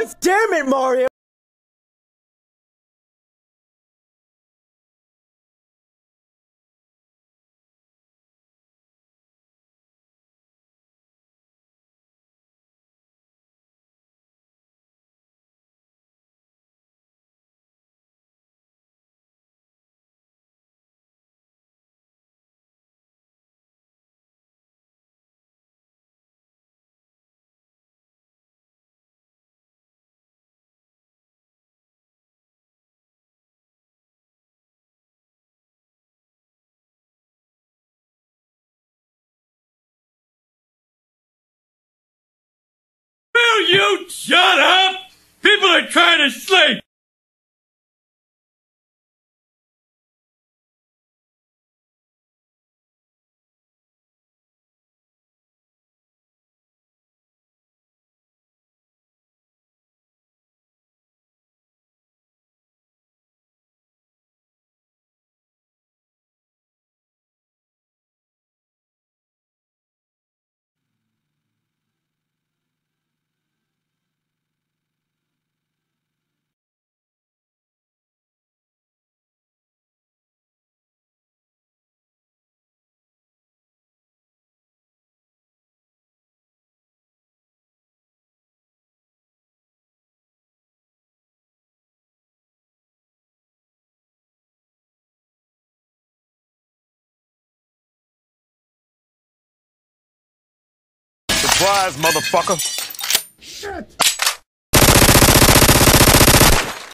God damn it, Mario! You shut up? People are trying to sleep. Surprise, motherfucker.